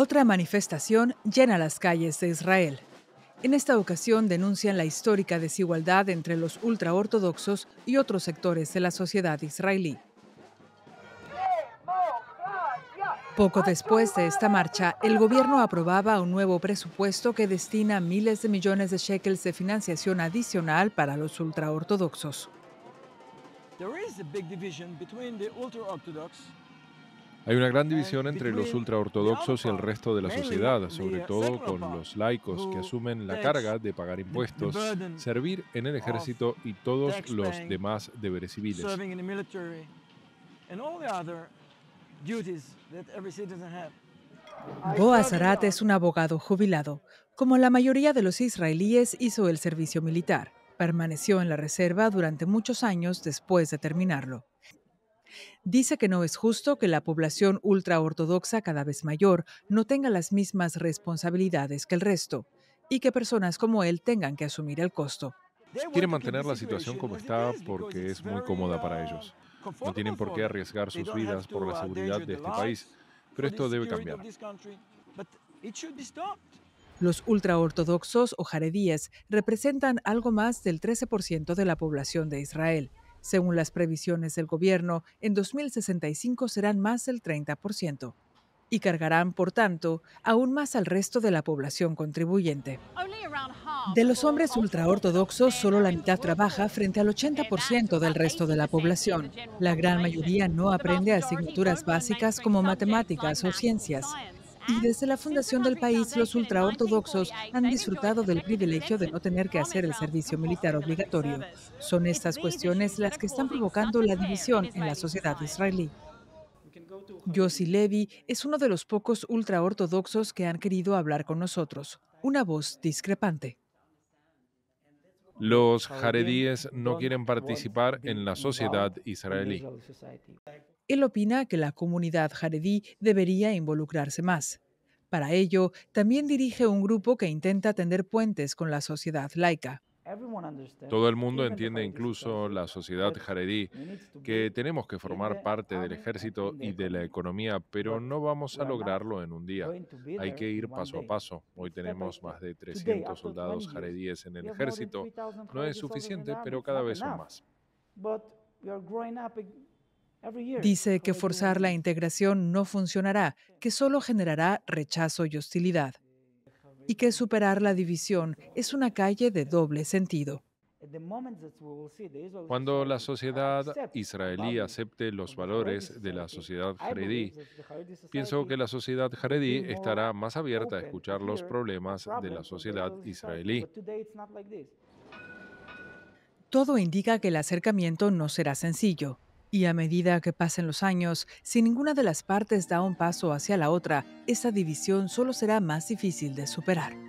Otra manifestación llena las calles de Israel. En esta ocasión denuncian la histórica desigualdad entre los ultraortodoxos y otros sectores de la sociedad israelí. Poco después de esta marcha, el gobierno aprobaba un nuevo presupuesto que destina miles de millones de shekels de financiación adicional para los ultraortodoxos. Hay una gran división entre los ultraortodoxos y el resto de la sociedad, sobre todo con los laicos que asumen la carga de pagar impuestos, servir en el ejército y todos los demás deberes civiles. Boaz Arat es un abogado jubilado. Como la mayoría de los israelíes, hizo el servicio militar. Permaneció en la reserva durante muchos años después de terminarlo. Dice que no es justo que la población ultraortodoxa cada vez mayor no tenga las mismas responsabilidades que el resto y que personas como él tengan que asumir el costo. Quieren mantener la situación como está porque es muy cómoda para ellos. No tienen por qué arriesgar sus vidas por la seguridad de este país, pero esto debe cambiar. Los ultraortodoxos o jaredíes representan algo más del 13% de la población de Israel. Según las previsiones del gobierno, en 2065 serán más del 30% y cargarán, por tanto, aún más al resto de la población contribuyente. De los hombres ultraortodoxos, solo la mitad trabaja frente al 80% del resto de la población. La gran mayoría no aprende asignaturas básicas como matemáticas o ciencias. Y desde la fundación del país, los ultraortodoxos han disfrutado del privilegio de no tener que hacer el servicio militar obligatorio. Son estas cuestiones las que están provocando la división en la sociedad israelí. Yossi Levi es uno de los pocos ultraortodoxos que han querido hablar con nosotros. Una voz discrepante. Los jaredíes no quieren participar en la sociedad israelí. Él opina que la comunidad jaredí debería involucrarse más. Para ello, también dirige un grupo que intenta tender puentes con la sociedad laica. Todo el mundo entiende, incluso la sociedad jaredí, que tenemos que formar parte del ejército y de la economía, pero no vamos a lograrlo en un día. Hay que ir paso a paso. Hoy tenemos más de 300 soldados jaredíes en el ejército. No es suficiente, pero cada vez son más. Dice que forzar la integración no funcionará, que solo generará rechazo y hostilidad y que superar la división es una calle de doble sentido. Cuando la sociedad israelí acepte los valores de la sociedad jaredí, pienso que la sociedad jaredí estará más abierta a escuchar los problemas de la sociedad israelí. Todo indica que el acercamiento no será sencillo. Y a medida que pasen los años, si ninguna de las partes da un paso hacia la otra, esa división solo será más difícil de superar.